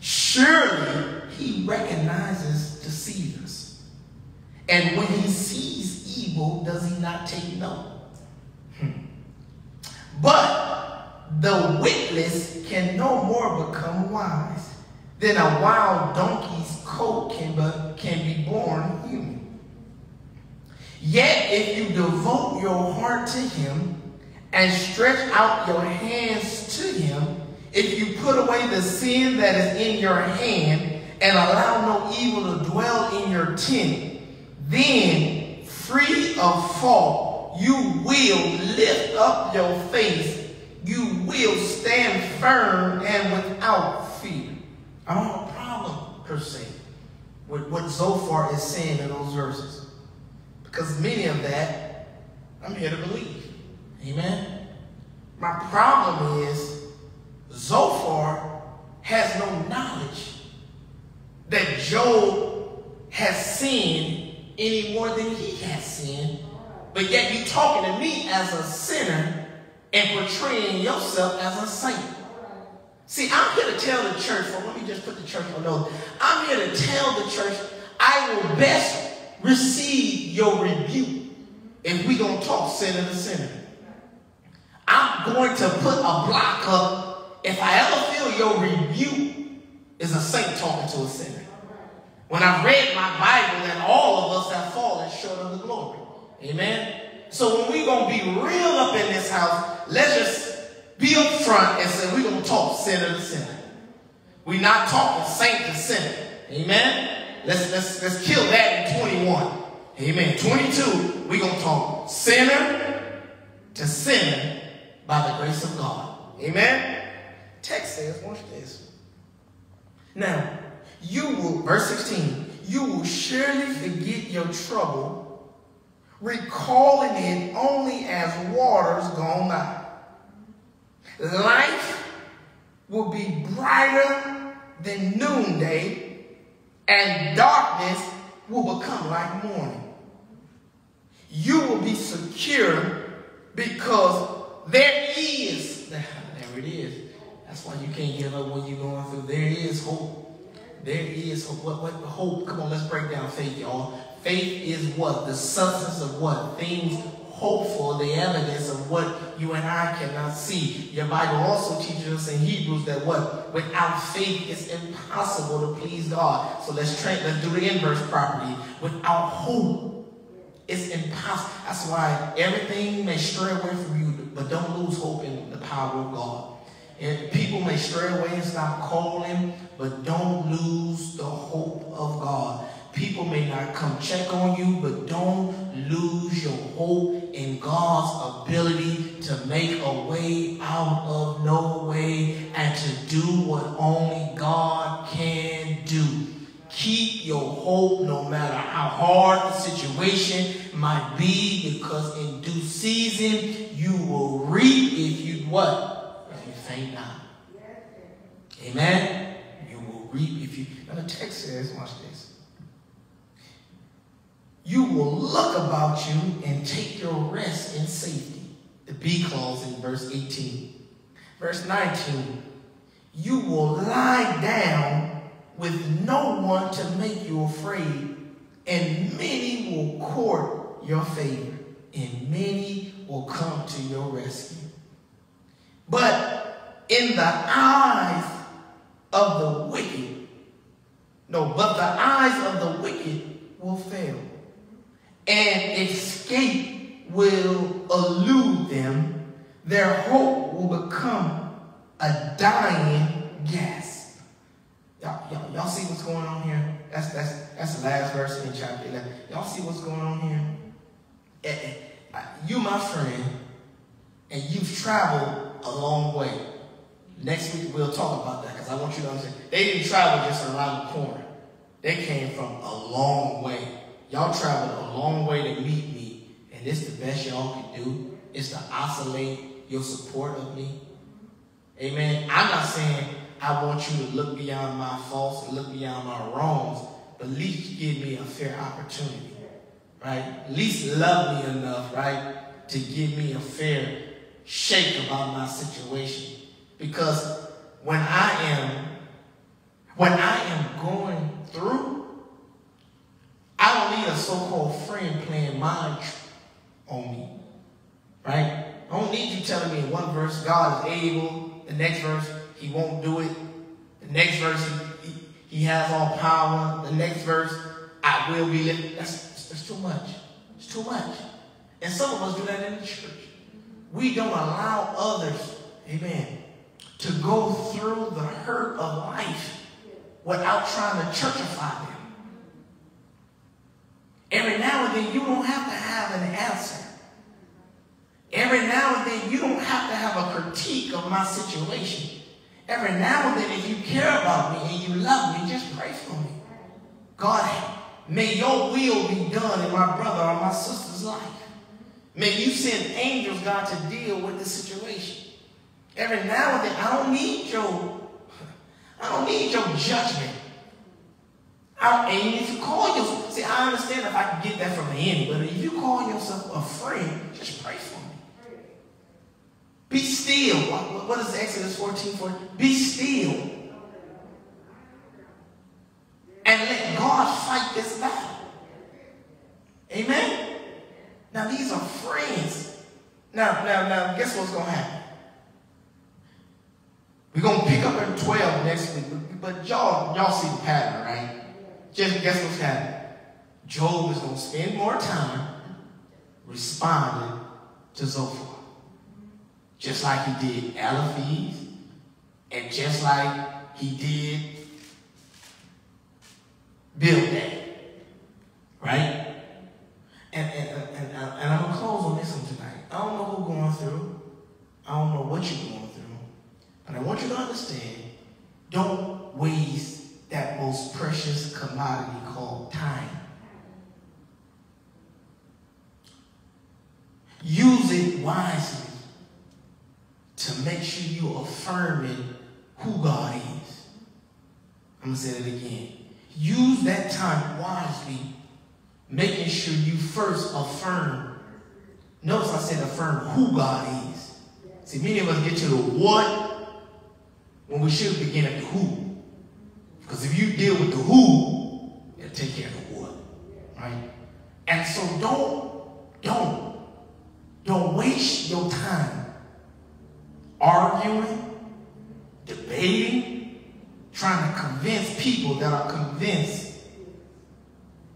Surely he recognizes deceivers. And when he sees evil, does he not take note? But the witless can no more become wise than a wild donkey's coat can, be, can be born human. Yet if you devote your heart to him and stretch out your hands to him, if you put away the sin that is in your hand and allow no evil to dwell in your tent, then free of fault, you will lift up your face. You will stand firm and without fear. I don't have a problem, per se, with what Zophar is saying in those verses. Because many of that, I'm here to believe. Amen? My problem is Zophar has no knowledge that Job has sinned any more than he has sinned. But yet you talking to me as a sinner and portraying yourself as a saint. See, I'm here to tell the church, well, let me just put the church on notice. I'm here to tell the church, I will best receive your rebuke if we going to talk sinner to sinner. I'm going to put a block up if I ever feel your rebuke is a saint talking to a sinner. When I read my Bible, that all of us have fallen short of the glory. Amen? So when we going to be real up in this house, let's just be up front and say we're going to talk sinner to sinner. We're not talking saint to sinner. Amen? Let's, let's, let's kill that in 21. Amen. 22, we're going to talk sinner to sinner by the grace of God. Amen? Text says, watch this. Now, you will, verse 16, you will surely forget your trouble, recalling it only as waters gone by. Life will be brighter than noonday, and darkness will become like morning. You will be secure because there is, [laughs] there it is. That's why you can't give up when you're going through. There is hope. There is hope. What, what hope? Come on, let's break down faith, y'all. Faith is what? The substance of what? Things hopeful, the evidence of what you and I cannot see. Your Bible also teaches us in Hebrews that what? Without faith, it's impossible to please God. So let's train, let's do the inverse property. Without hope, it's impossible. That's why everything may stray away from you, but don't lose hope in the power of God. And may stray away and stop calling, but don't lose the hope of God. People may not come check on you, but don't lose your hope in God's ability to make a way out of no way and to do what only God can do. Keep your hope no matter how hard the situation might be, because in due season you will reap if you what? If you faint not. Amen. You will reap if you. Now the text says, watch this. You will look about you and take your rest in safety. The B clause in verse 18. Verse 19. You will lie down with no one to make you afraid, and many will court your favor, and many will come to your rescue. But in the eyes of the wicked, no, but the eyes of the wicked will fail, and escape will elude them. Their hope will become a dying gasp. Y'all, y'all, y'all see what's going on here? That's, that's, that's the last verse in chapter 11. Y'all see what's going on here? Eh, eh, you, my friend, and you've traveled a long way. Next week we'll talk about that because I want you to understand. They didn't travel just around the corner. They came from a long way. Y'all traveled a long way to meet me, and this the best y'all can do is to oscillate your support of me. Amen. I'm not saying I want you to look beyond my faults and look beyond my wrongs, but at least give me a fair opportunity, right? At least love me enough, right, to give me a fair shake about my situation. Because when I am, when I am going through, I don't need a so-called friend playing mind on me, right? I don't need you telling me in one verse God is able, the next verse he won't do it. The next verse, he, he, he has all power. The next verse, I will be lifted. That's, that's too much. It's too much. And some of us do that in the church. We don't allow others, amen, to go through the hurt of life without trying to churchify them. Every now and then, you don't have to have an answer. Every now and then, you don't have to have a critique of my situation. Every now and then, if you care about me and you love me, just pray for me. God, may your will be done in my brother or my sister's life. May you send angels, God, to deal with the situation. Every now and then, I don't need your, I don't need your judgment. I, if you call yourself, see, I understand if I can get that from the but if you call yourself a friend, just pray for me. Be still. What, what is Exodus 14 for? Be still. And let God fight this battle. Amen? Now, these are friends. Now, now, now, guess what's going to happen? We're going to pick up in 12 next week. But y'all, y'all see the pattern, right? Just guess what's happening? Job is going to spend more time responding to Zophar. Just like he did Eliphaz, and just like he did Bildad. Right? And, and, and, and, I'm going to close on this one tonight. I don't know who's going through. I don't know what you're going through. But I want you you to understand, don't waste that most precious commodity called time. Use it wisely to make sure you're affirming who God is. I'm going to say that again. Use that time wisely, making sure you first affirm. Notice I said affirm who God is. See, many of us get to the what when we should begin at the who. Because if you deal with the who, it'll take care of the what. Right? And so don't, don't, don't waste your time arguing, debating, trying to convince people that are convinced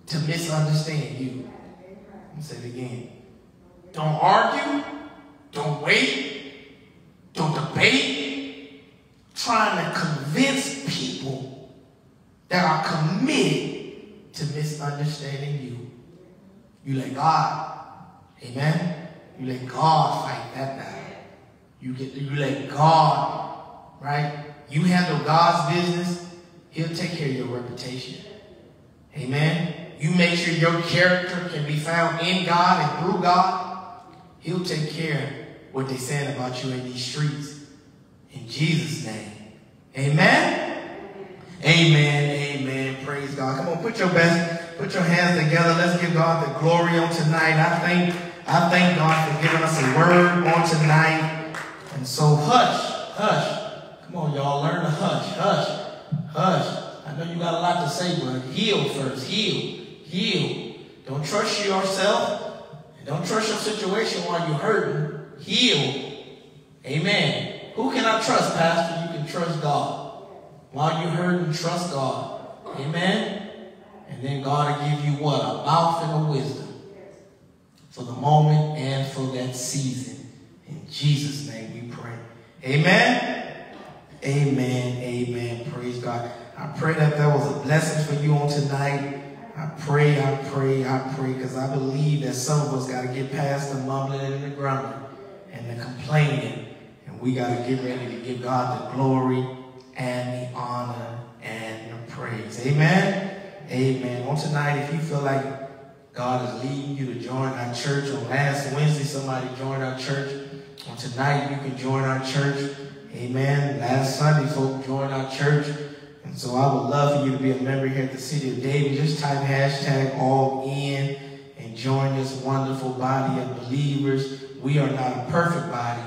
to misunderstand you. Let me say it again. Don't argue, don't wait, don't debate, trying to convince people that are committed to misunderstanding you. You let God, amen? You let God fight that battle. You get you let God, right? You handle God's business, He'll take care of your reputation. Amen. You make sure your character can be found in God and through God. He'll take care of what they're saying about you in these streets. In Jesus' name. Amen. Amen. Amen. Praise God. Come on, put your best, put your hands together. Let's give God the glory on tonight. I thank, I thank God for giving us a word on tonight. And so hush, hush. Come on, y'all. Learn to hush, hush, hush. I know you got a lot to say, but heal first. Heal. Heal. Don't trust yourself. And don't trust your situation while you're hurting. Heal. Amen. Who can I trust, Pastor? You can trust God. While you're hurting, trust God. Amen. And then God will give you what? A mouth and a wisdom for the moment and for that season. In Jesus' name we pray. Amen. Amen. Amen. Praise God. I pray that that was a blessing for you on tonight. I pray, I pray, I pray, because I believe that some of us got to get past the mumbling and the grumbling and the complaining. And we got to get ready to give God the glory and the honor and the praise. Amen. Amen. On tonight, if you feel like God is leading you to join our church, on last Wednesday, somebody joined our church. On tonight, you can join our church. Amen. Last Sunday, folks joined our church. And so I would love for you to be a member here at the City of David. Just type hashtag all in and join this wonderful body of believers. We are not a perfect body,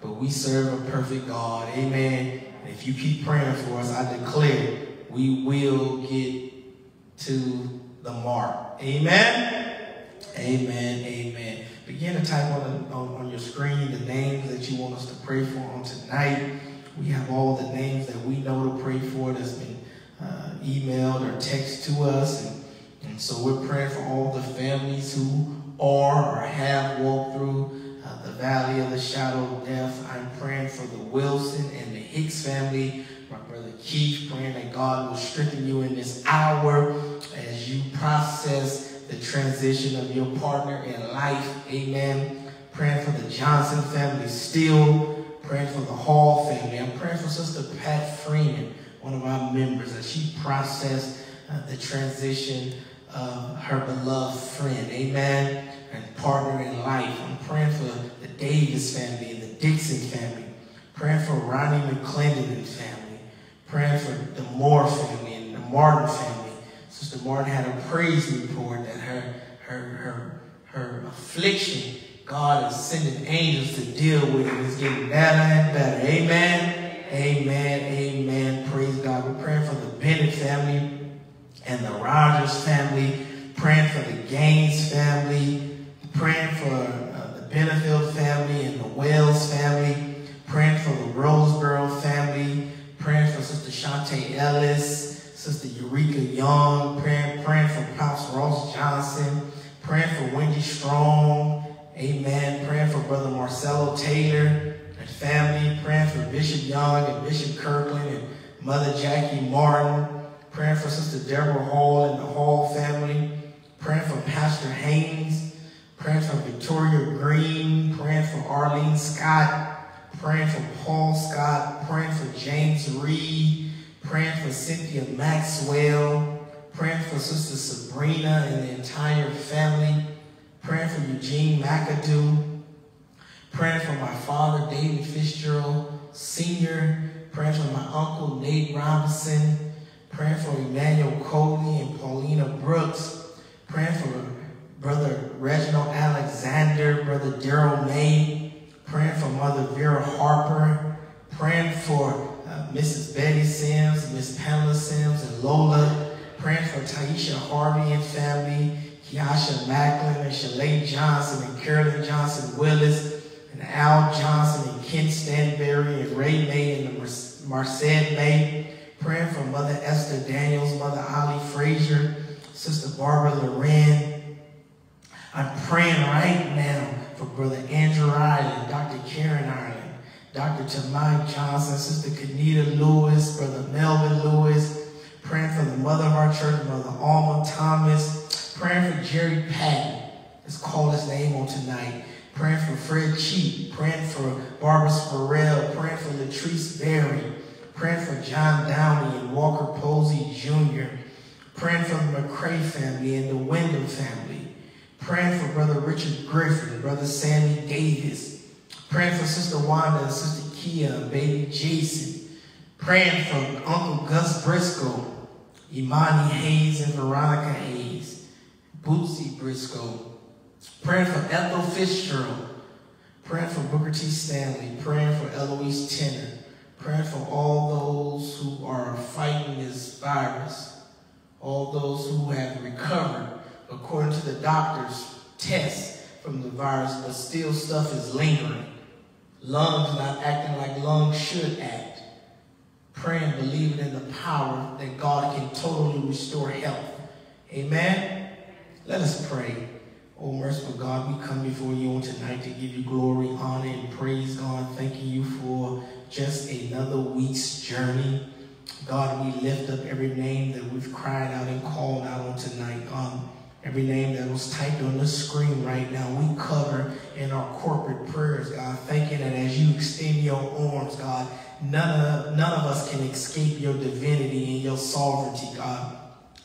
but we serve a perfect God. Amen. And if you keep praying for us, I declare we will get to the mark. Amen. Amen. Amen. Begin to type on, the, on, on your screen the names that you want us to pray for on tonight. We have all the names that we know to pray for that's been uh, emailed or texted to us. And, and so we're praying for all the families who are or have walked through uh, the valley of the shadow of death. I'm praying for the Wilson and the Hicks family. My brother Keith, praying that God will strengthen you in this hour as you process the transition of your partner in life. Amen. Praying for the Johnson family still praying for the Hall family. I'm praying for Sister Pat Freeman, one of our members, as she processed uh, the transition of her beloved friend. Amen. And partner in life. I'm praying for the Davis family and the Dixon family. Praying for Ronnie McClendon and family. Praying for the Moore family and the Martin family. Sister Martin had a praise report that her her her her affliction God is sending angels to deal with it. It's getting better and better. Amen. Amen. Amen. Praise God. We're praying for the Bennett family and the Rogers family. Praying for the Gaines family. Praying for uh, the Benefield family and the Wells family. Praying for the Roseboro family. Praying for Sister Shantae Ellis. Sister Eureka Young. Praying, praying for Pops Ross Johnson. Praying for Wendy Strong. Amen. Praying for Brother Marcelo Taylor and family. Praying for Bishop Young and Bishop Kirkland and Mother Jackie Martin. Praying for Sister Deborah Hall and the Hall family. Praying for Pastor Haynes. Praying for Victoria Green. Praying for Arlene Scott. praying for Paul Scott, praying for James Reed, praying for Cynthia Maxwell, praying for Sister Sabrina and the entire family, praying for Eugene McAdoo, praying for my father, David Fitzgerald Sr., praying for my uncle, Nate Robinson, praying for Emmanuel Coley and Paulina Brooks, praying for Brother Reginald Alexander, Brother Daryl May, praying for Mother Vera Harper, praying for Mrs. Betty Sims, Miss Pamela Sims, and Lola, praying for Taisha Harvey and family, Kiasha Macklin and Shalay Johnson and Carolyn Johnson Willis, and Al Johnson and Ken Stanberry and Ray May and Marced May, praying for Mother Esther Daniels, Mother Ollie Frazier, Sister Barbara Loren. I'm praying right now for Brother Andrew Ireland, Dr. Karen Ireland, Dr. Tamai Johnson, Sister Kenita Lewis, Brother Melvin Lewis, praying for the mother of our church, Mother Alma Thomas, praying for Jerry Patton. Let's call his name on tonight. Praying for Fred Cheap, praying for Barbara Farrell, praying for Latrice Berry, praying for John Downey and Walker Posey Jr., praying for the McCray family and the Wyndham family, praying for Brother Richard Griffin, Brother Sammy Davis, praying for Sister Wanda and Sister Kia and baby Jason, praying for Uncle Gus Briscoe, Imani Hayes and Veronica Hayes, Bootsy Briscoe, praying for Ethel Fitzgerald, praying for Booker T. Stanley, praying for Eloise Tenner, praying for all those who are fighting this virus, all those who have recovered according to the doctor's tests from the virus, but still stuff is lingering. Lungs not acting like lungs should act. Praying, believing in the power that God can totally restore health. Amen? Let us pray. Oh, merciful God, we come before you on tonight to give you glory, honor, and praise, God. Thanking you for just another week's journey. God, we lift up every name that we've cried out and called out on tonight. God, every name that was typed on the screen right now, we cover in our corporate prayers, God, thanking that as you extend your arms, God, none of, none of us can escape your divinity and your sovereignty, God.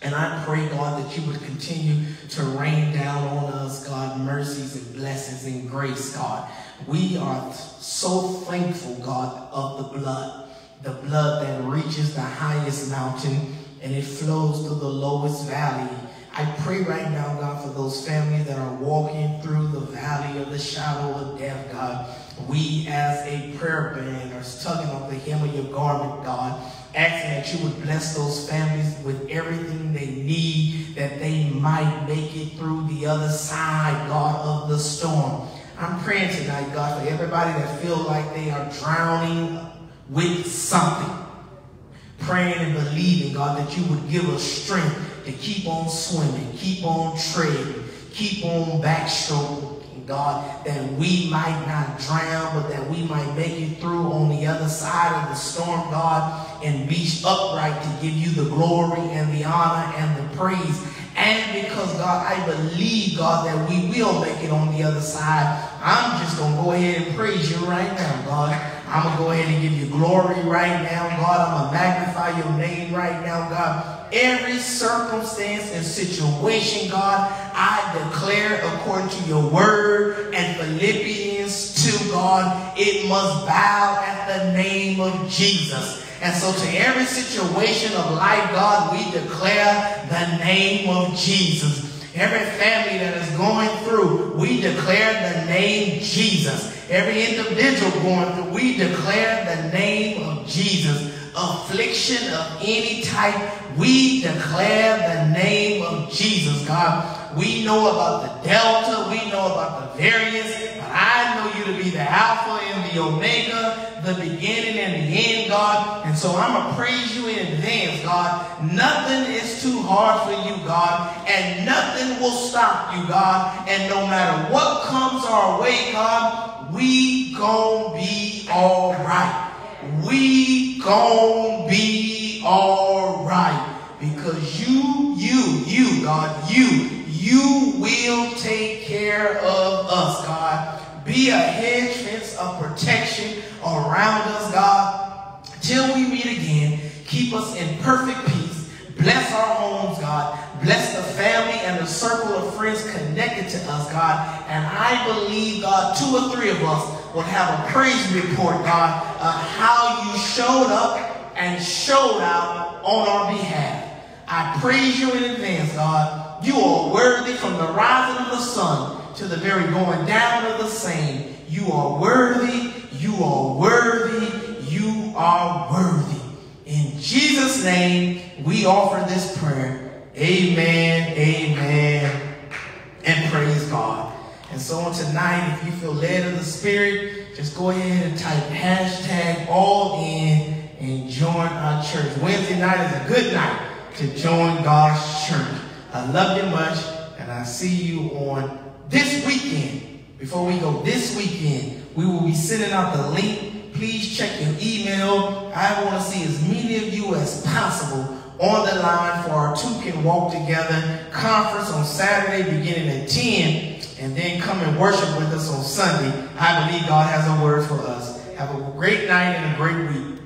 And I pray, God, that you would continue to rain down on us, God, mercies and blessings and grace, God. We are so thankful, God, of the blood, the blood that reaches the highest mountain and it flows through the lowest valley. I pray right now, God, for those families that are walking through the valley of the shadow of death, God. We, as a prayer band, are tugging on the hem of your garment, God asking that you would bless those families with everything they need, that they might make it through the other side, God, of the storm. I'm praying tonight, God, for everybody that feel like they are drowning with something. Praying and believing, God, that you would give us strength to keep on swimming, keep on trading, keep on backstroking, God, that we might not drown, but that we might make it through on the other side of the storm, God, and be upright to give you the glory and the honor and the praise. And because, God, I believe, God, that we will make it on the other side, I'm just going to go ahead and praise you right now, God. I'm going to go ahead and give you glory right now, God. I'm going to magnify your name right now, God every circumstance and situation, God, I declare according to your word and Philippians 2, God, it must bow at the name of Jesus. And so to every situation of life, God, we declare the name of Jesus. Every family that is going through, we declare the name Jesus. Every individual going through, we declare the name of Jesus affliction of any type, we declare the name of Jesus, God. We know about the Delta, we know about the variants, but I know you to be the Alpha and the Omega, the beginning and the end, God. And so I'm going to praise you in advance, God. Nothing is too hard for you, God, and nothing will stop you, God. And no matter what comes our way, God, we gonna be all right we gon' be all right. Because you, you, you, God, you, you will take care of us, God. Be a hedge fence of protection around us, God. Till we meet again, keep us in perfect peace. Bless our homes, God. Bless the family and the circle of friends connected to us, God. And I believe, God, two or three of us will have a praise report, God, of how you showed up and showed out on our behalf. I praise you in advance, God. You are worthy from the rising of the sun to the very going down of the same. You are worthy. You are worthy. You are worthy. In Jesus' name, we offer this prayer. Amen, amen, and praise God. And so on tonight, if you feel led of the Spirit, just go ahead and type hashtag all in and join our church. Wednesday night is a good night to join God's church. I love you much, and I see you on this weekend. Before we go this weekend, we will be sending out the link. Please check your email. I want to see as many of you as possible on the line for our Two Can Walk Together conference on Saturday beginning at 10 and then come and worship with us on Sunday. I believe God has a word for us. Have a great night and a great week.